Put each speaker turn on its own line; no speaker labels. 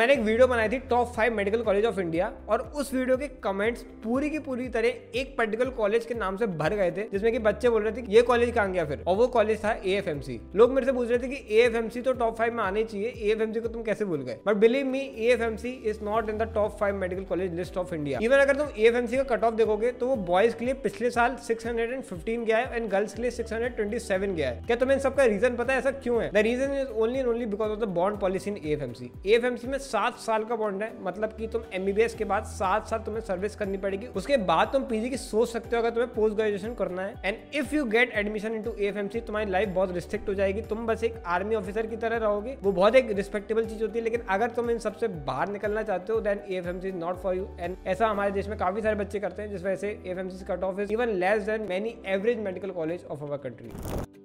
मैंने एक वीडियो बनाई थी top five medical college of India और उस वीडियो के कमेंट्स पूरी की पूरी तरह एक पर्टिकुलर कॉलेज के नाम से भर गए थे, जिसमें कि बच्चे बोल रहे थे कि ये कॉलेज कहाँ गया फिर? और वो कॉलेज था ए लोग मेरे से पूछ रहे थे कि ए तो टॉप फाइव में आने चाहिए ए को तुम कैसे भूल गए? But believe me A is not in the top five medical college list of India even अगर तुम ए का कट ऑफ़ देखोगे तो वो बॉयज़ के लिए पिछले साल सिक्स गया है एंड गर्ल्स के लिए सिक्स गया है। क्या तुम्हें सबका रीजन पता है? ऐसा क्यों है? The reason is only only because of the bond policy in A में सात साल का बॉन्ड है। मतलब कि तुम एमबीबीएस के बाद सात साल तुम्हें सर्विस करनी पड़ेगी। उसके बाद तुम पीजी की सोच सकते हो अगर तुम्हें पोस्ट ग्रेजुएशन करना है। And if you get admission into तुम्हारी लाइफ बहुत रिस्ट्रिक्ट हो जाएगी। तुम बस एक आर्मी ऑफिसर की तरह रहोगे। वो बहुत एक रिस्पेक्टेबल चीज़ होती है। लेकिन अगर तुम इन सबसे बाहर निकलना चाहते हो then F is not for you and ऐसा हमारे देश में काफ़ी सारे बच्चे करते हैं, जिस वजह से F M C cut off is even less than many average medical college of our country